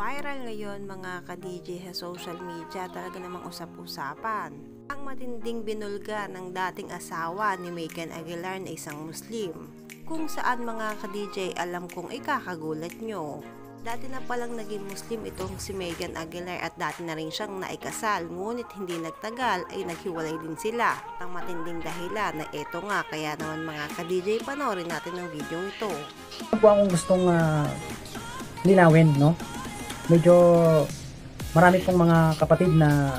Viral ngayon mga ka-DJ sa social media talaga namang usap-usapan. Ang matinding binulga ng dating asawa ni Megan Aguilar na isang Muslim. Kung saan mga ka-DJ alam kong ikakagulat nyo. Dati na palang naging Muslim itong si Megan Aguilar at dati na rin siyang naikasal ngunit hindi nagtagal ay naghiwalay din sila. Ang matinding dahilan na eto nga kaya naman mga ka-DJ panoorin natin ang video ito. Ano po gustong ah, linawin, no? Medyo marami pong mga kapatid na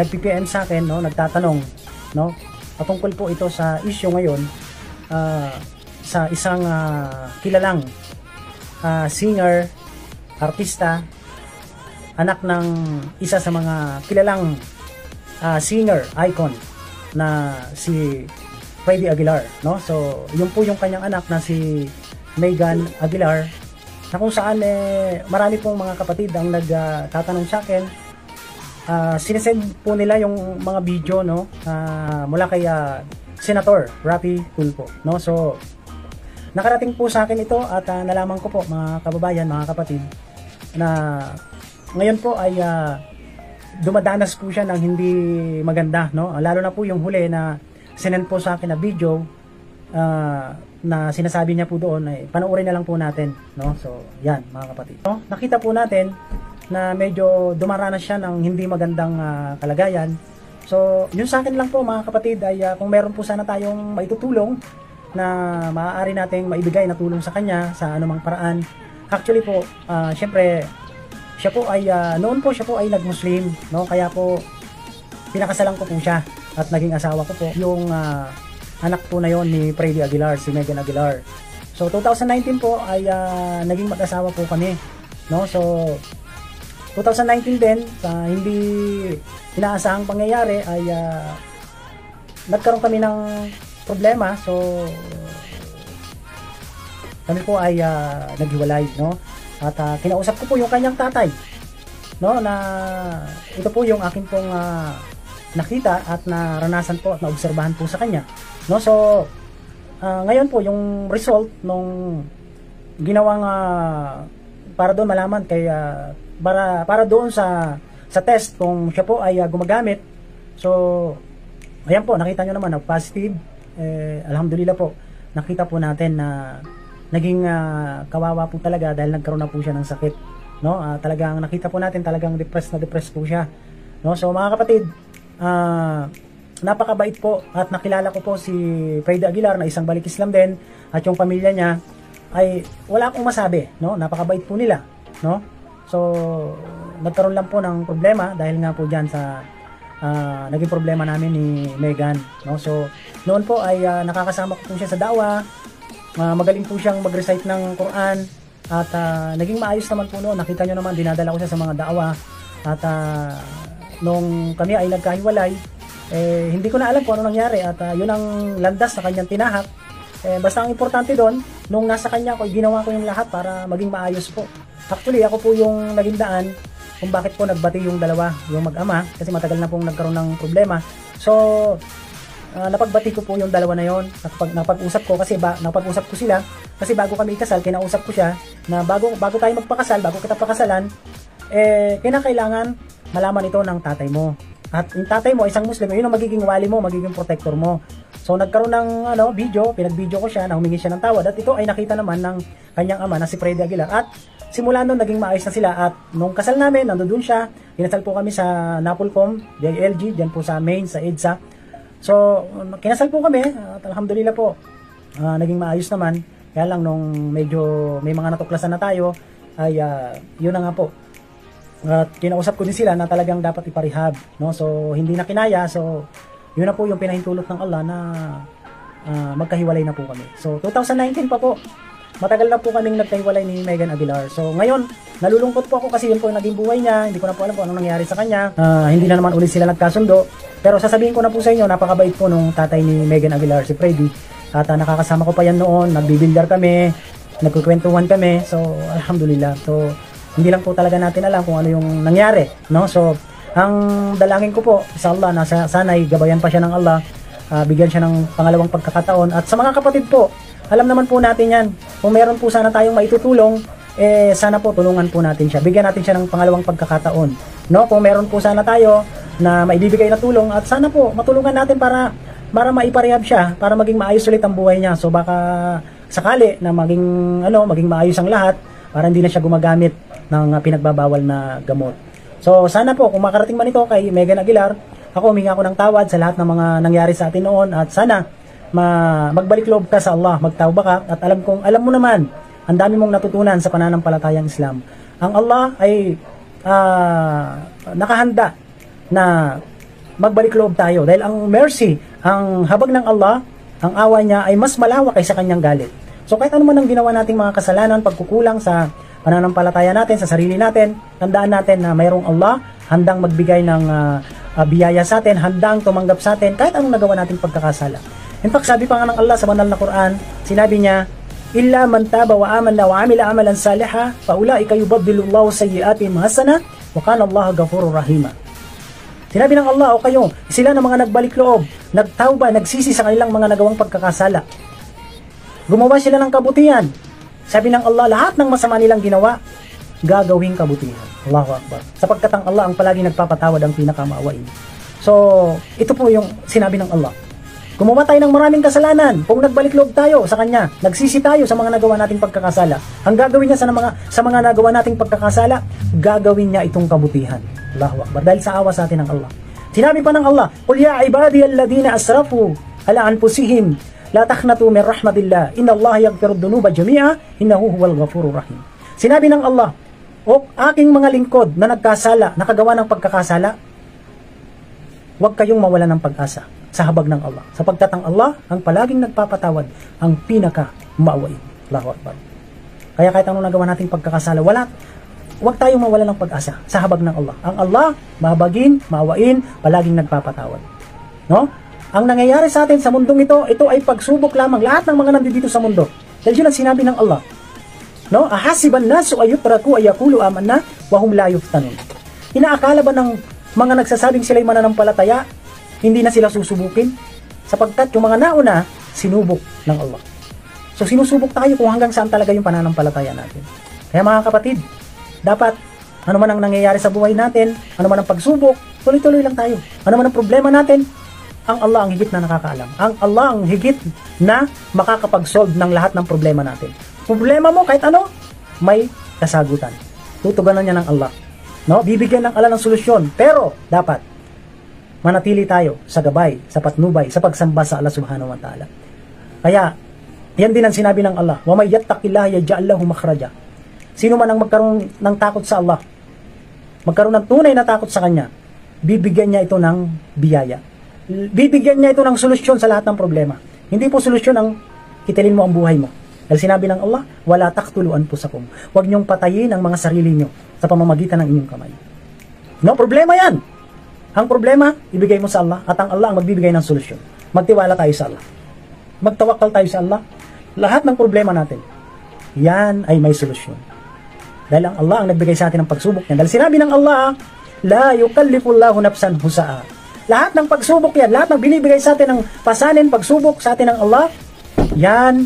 nag-PPM sa akin, no? Nagtatanong, no? Patungkol po ito sa issue ngayon ah, sa isang ah, kilalang ah, singer, artista, anak ng isa sa mga kilalang ah, singer icon na si Freddy Aguilar, no? So, yun po yung kanyang anak na si Megan Aguilar na kung saan eh, marami pong mga kapatid ang nagtatanong sa akin. Uh, sinesend po nila yung mga video no? Ah, mula kay ah, Senator Rapi Tulfo no? So nakarating po sa akin ito at ah, nalaman ko po mga kababayan mga kapatid na ngayon po ay ah, dumadanas po siya ng hindi maganda no? Lalo na po yung huli na sinend po sa akin na video ah, na sinasabi niya po doon ay panoorin na lang po natin no? So yan mga kapatid. No, nakita po natin na medyo dumaranas siya ng hindi magandang ah, kalagayan. So yun sa akin lang po mga kapatid ay ah, kung meron po sana tayong maitutulong na maaari nating maibigay na tulong sa kanya sa anumang paraan actually po ah, syempre siya po ay ah, noon po siya po ay nagmuslim no kaya po pinakasalan ko po siya at naging asawa ko po yung ah, anak po na yon ni Freddy Aguilar, si Megan Aguilar. So 2019 po ay ah, naging mag-asawa po kami. No? So 2019 din sa hindi inaasahang pangyayari ay ah, nagkaroon kami ng problema. So kami po ay ah, naghiwalay, no? At ah, kinausap ko po yung kanyang tatay, no? Na ito po yung akin pong ah, nakita at naranasan po at naobserbahan po sa kanya. No, so ah, ngayon po yung result nung ginawang ah, para doon malaman kay ah, para para doon sa sa test kung siya po ay ah, gumagamit. So ayan po nakita nyo naman na positive. Eh, alhamdulillah po nakita po natin na naging ah, kawawa po talaga dahil nagkaroon na po siya ng sakit. No, Ah, talagang nakita po natin talagang depressed na depressed po siya. No, so mga kapatid, ah napakabait po at nakilala ko po si Freddy Aguilar na isang balik Islam din at yung pamilya niya ay wala akong masabi, no? Napakabait po nila, no? So, nagkaroon lang po ng problema dahil nga po diyan sa ah, naging problema namin ni Megan, no? So, noon po ay ah, nakakasama ko po siya sa dawa. Ah, magaling po siyang mag-recite ng Quran at ah, naging maayos naman po noon. Nakita nyo naman, dinadala ko siya sa mga dawa at ah, nung kami ay nagkahiwalay, eh, hindi ko na alam kung ano nangyari at ah, yun ang landas sa kanyang tinahak. Eh, basta ang importante doon, nung nasa kanya ko, ginawa ko yung lahat para maging maayos po. Actually, ako po yung naging daan kung bakit po nagbati yung dalawa, yung mag-ama, kasi matagal na pong nagkaroon ng problema. So, ah, napagbati ko po yung dalawa na yon. Napag, napag-usap ko kasi ba, napag-usap ko sila kasi bago kami ikasal, kinausap ko siya na bago bago tayo magpakasal, bago kita pakasalan, eh kinakailangan malaman ito ng tatay mo. At yung tatay mo, isang Muslim, yun ang magiging wali mo, magiging protector mo. So nagkaroon ng ano, video, pinag-video ko siya na humingi siya ng tawad at ito ay nakita naman ng kanyang ama na si Freddy Aguilar at simula noon naging maayos na sila at nung kasal namin, nandoon siya, kinasal po kami sa Napolcom, DILG, dyan po sa main, sa EDSA. So, kinasal po kami at alhamdulillah po, ah, naging maayos naman. Kaya lang nung medyo may mga natuklasan na tayo, ay ah, yun na nga po, at kinausap ko din sila na talagang dapat iparehab, no? So hindi na kinaya, so yun na po yung pinahintulot ng Allah na ah, magkahiwalay na po kami. So 2019 pa po. Matagal na po kaming nagkahiwalay ni Megan Aguilar. So ngayon, nalulungkot po ako kasi yun po yung naging buhay niya. Hindi ko na po alam kung anong nangyari sa kanya. Ah, hindi na naman ulit sila nagkasundo. Pero sasabihin ko na po sa inyo, napakabait po nung tatay ni Megan Aguilar, si Freddy. At ah, nakakasama ko pa yan noon, nagbibuilder kami, nagkukwentuhan kami. So alhamdulillah. So hindi lang po talaga natin alam kung ano yung nangyari, no? So ang dalangin ko po sa Allah na sa- sana'y gabayan pa siya ng Allah, ah, bigyan siya ng pangalawang pagkakataon. At sa mga kapatid po, alam naman po natin yan, kung meron po sana tayong maitutulong, eh sana po tulungan po natin siya. Bigyan natin siya ng pangalawang pagkakataon. No, kung meron po sana tayo na maibibigay na tulong at sana po matulungan natin para para maiparehab siya, para maging maayos ulit ang buhay niya. So baka sakali na maging ano, maging maayos ang lahat para hindi na siya gumagamit ng pinagbabawal na gamot. So sana po kung makarating man ito kay Megan Aguilar, ako huminga ako ng tawad sa lahat ng mga nangyari sa atin noon at sana ma magbalik loob ka sa Allah, magtawba ka at alam kong alam mo naman ang dami mong natutunan sa pananampalatayang Islam. Ang Allah ay ah, nakahanda na magbalik loob tayo dahil ang mercy, ang habag ng Allah, ang awa niya ay mas malawak kaysa kanyang galit. So kahit ano man ang ginawa nating mga kasalanan, pagkukulang sa pananampalataya natin, sa sarili natin, tandaan natin na mayroong Allah handang magbigay ng ah, ah, biyaya sa atin, handang tumanggap sa atin kahit anong nagawa nating pagkakasala. In fact, sabi pa nga ng Allah sa banal na Quran, sinabi niya, Illa man taba wa amana wa amila amalan saliha, fa ulaika yubaddilu Allahu sayyi'atihim hasana, wa kana Allah ghafurur rahima. Sinabi ng Allah, o kayo, sila na mga nagbalik loob, nagtawba, nagsisi sa kanilang mga nagawang pagkakasala. Gumawa sila ng kabutihan. Sabi ng Allah, lahat ng masama nilang ginawa, gagawing kabutihan. Allahu Akbar. Sapagkat ang Allah ang palagi nagpapatawad ang pinakamaawain. So, ito po yung sinabi ng Allah. Gumawa tayo ng maraming kasalanan. Kung nagbalik loob tayo sa Kanya, nagsisi tayo sa mga nagawa nating pagkakasala. Ang gagawin niya sa mga, sa mga nagawa nating pagkakasala, gagawin niya itong kabutihan. Allahu Akbar. Dahil sa awa sa atin ng Allah. Sinabi pa ng Allah, Qul ya ibadi alladhina asrafu ala anfusihim la takhnatu min rahmatillah. Inna Allah yaghfiru dhunuba jami'a innahu huwal ghafurur rahim. Sinabi ng Allah, O aking mga lingkod na nagkasala, nakagawa ng pagkakasala, huwag kayong mawala ng pag-asa sa habag ng Allah. Sapagkat ang Allah ang palaging nagpapatawad, ang pinaka maawain. Allahu Akbar. Kaya kahit anong nagawa nating pagkakasala, wala, huwag tayong mawala ng pag-asa sa habag ng Allah. Ang Allah, mahabagin, maawain, palaging nagpapatawad. No? Ang nangyayari sa atin sa mundong ito, ito ay pagsubok lamang lahat ng mga nandito sa mundo. Dahil yun ang sinabi ng Allah. No? Ahasiban nasu ayutraku ayakulu amanna wa hum la yuftanun. Inaakala ba ng mga nagsasabing sila'y mananampalataya, hindi na sila susubukin? Sapagkat yung mga nauna, sinubok ng Allah. So sinusubok tayo kung hanggang saan talaga yung pananampalataya natin. Kaya mga kapatid, dapat ano man ang nangyayari sa buhay natin, ano man ang pagsubok, tuloy-tuloy lang tayo. Ano man ang problema natin, ang Allah ang higit na nakakaalam. Ang Allah ang higit na makakapag-solve ng lahat ng problema natin. Problema mo kahit ano, may kasagutan. Tutuganan niya ng Allah. No? Bibigyan ng Allah ng solusyon. Pero dapat manatili tayo sa gabay, sa patnubay, sa pagsamba sa Allah Subhanahu wa Ta'ala. Kaya yan din ang sinabi ng Allah, "Wa may yattaqillaha yaj'al lahu makhraja." Sino man ang magkaroon ng takot sa Allah, magkaroon ng tunay na takot sa Kanya, bibigyan niya ito ng biyaya. Bibigyan niya ito ng solusyon sa lahat ng problema. Hindi po solusyon ang kitilin mo ang buhay mo. Dahil sinabi ng Allah, wala taktuluan po sa kum. Huwag niyong patayin ang mga sarili niyo sa pamamagitan ng inyong kamay. No problema yan. Ang problema, ibigay mo sa Allah at ang Allah ang magbibigay ng solusyon. Magtiwala tayo sa Allah. Magtawakal tayo sa Allah. Lahat ng problema natin, yan ay may solusyon. Dahil ang Allah ang nagbigay sa atin ng pagsubok niya. Dahil sinabi ng Allah, La yukallifullahu nafsan husa'a. Lahat ng pagsubok yan, lahat ng binibigay sa atin ng pasanin, pagsubok sa atin ng Allah, yan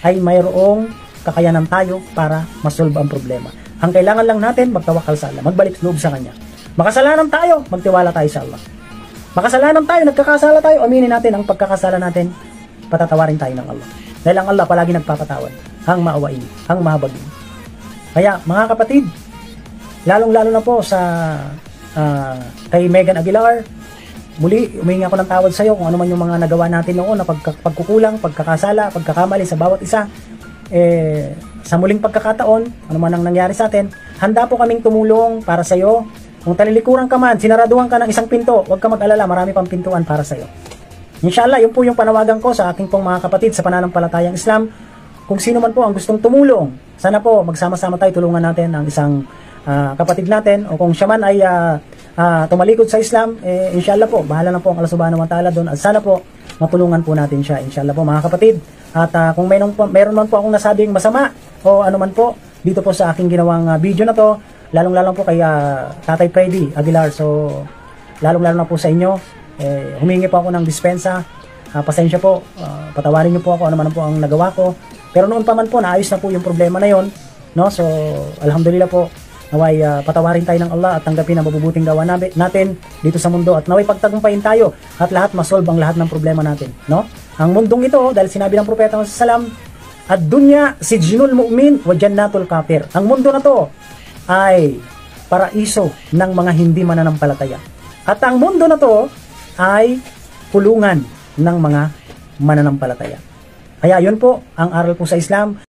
ay mayroong kakayanan tayo para masolve ang problema. Ang kailangan lang natin, magtawakal sa Allah, magbalik loob sa Kanya. Makasalanan tayo, magtiwala tayo sa Allah. Makasalanan tayo, nagkakasala tayo, aminin natin ang pagkakasala natin, patatawarin tayo ng Allah. Dahil ang Allah palagi nagpapatawad, ang maawain, ang mahabagin. Kaya mga kapatid, lalong-lalo na po sa ah, kay Megan Aguilar, muli humingi ako ng tawad sa iyo kung ano man yung mga nagawa natin noon na pagka, pagkukulang, pagkakasala, pagkakamali sa bawat isa. Eh, sa muling pagkakataon, ano man ang nangyari sa atin, handa po kaming tumulong para sa iyo. Kung talilikuran ka man, sinaraduhan ka ng isang pinto, huwag ka mag-alala, marami pang pintuan para sa iyo. Inshallah, yun po yung panawagan ko sa aking pong mga kapatid sa pananampalatayang Islam. Kung sino man po ang gustong tumulong, sana po magsama-sama tayo tulungan natin ang isang ah, kapatid natin o kung siya man ay ah, ah, tumalikod sa Islam, eh, inshallah po, bahala na po ang Allah subhanahu wa ta'ala doon at sana po matulungan po natin siya, inshallah po mga kapatid. At ah, kung mayroon, po, mayroon man po akong nasabing masama o ano man po, dito po sa aking ginawang ah, video na to, lalong-lalo po kay ah, Tatay Freddy Aguilar. So, lalong-lalo na po sa inyo. Eh, humingi po ako ng dispensa. Ah, pasensya po, ah, patawarin niyo po ako ano man po ang nagawa ko. Pero noon pa man po, naayos na po yung problema na yon. No? So, alhamdulillah po, naway ah, patawarin tayo ng Allah at tanggapin ang mabubuting gawa natin dito sa mundo at naway pagtagumpayin tayo at lahat masolve ang lahat ng problema natin. No? Ang mundong ito, dahil sinabi ng Propeta Muhammad Salam, at dunya si jinul mu'min wa jannatul kafir. Ang mundo na to ay paraiso ng mga hindi mananampalataya. At ang mundo na to ay pulungan ng mga mananampalataya. Kaya yun po ang aral po sa Islam